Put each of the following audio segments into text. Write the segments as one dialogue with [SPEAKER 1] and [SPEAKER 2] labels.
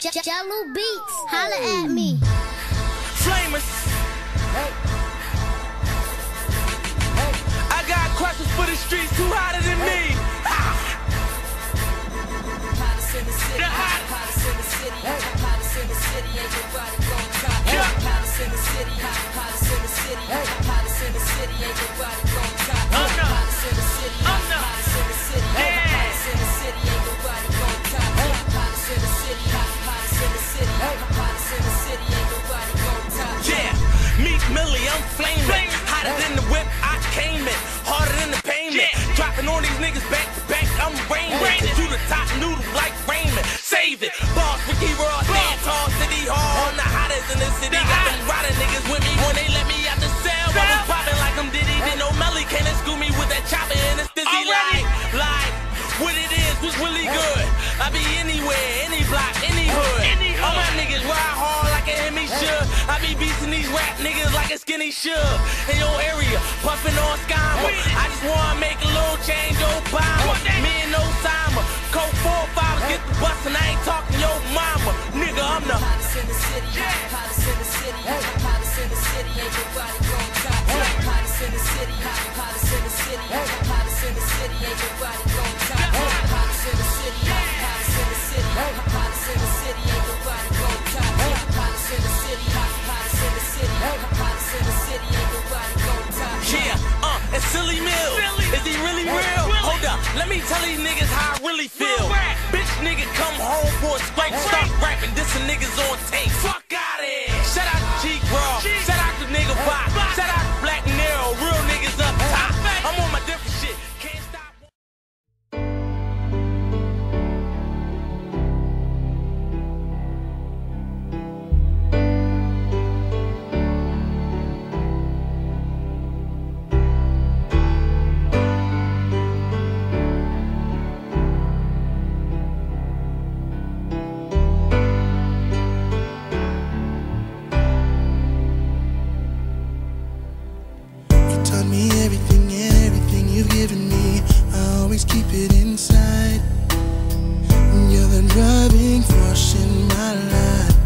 [SPEAKER 1] J- Jahlil Beats, holla at me.
[SPEAKER 2] Flamers. I got questions for the streets. Too hotter than me.
[SPEAKER 3] Hottest
[SPEAKER 2] Meek I'm flaming. Hotter than the whip, I came in. Harder than the payment. Dropping on these niggas back to back, I'm raining. Cause you the top noodle like Raymond. Save it. Boss Ricky Ross, dance hall, city hall. I'm the hottest in the city. Got them riding niggas with me when they let me out the cell. I was popping like I'm Diddy. Then no Melly can't school me with that chopper and it's dizzy like, like. What it is was really good. I be anywhere, any block, any hood. All my niggas ride hard like a Hemi should. I be beating these rap niggas skinny should. In your area, puffing on scammer. I just wanna make a little change, oh, Obama. Me and Osama, Coke four fives, get the bus and I ain't talking your mama. Nigga, I'm the
[SPEAKER 3] Hottest in the city, the
[SPEAKER 2] uh, it's Silly Mill. Is he really real? Hold up, let me tell these niggas how I really feel. Bitch nigga come home for a spank, stop rapping, this a
[SPEAKER 4] Taught me everything everything you've given me. I always keep it inside. You're the driving force in my life.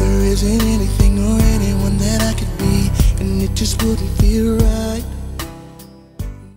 [SPEAKER 4] There isn't anything or anyone that I could be, and it just wouldn't feel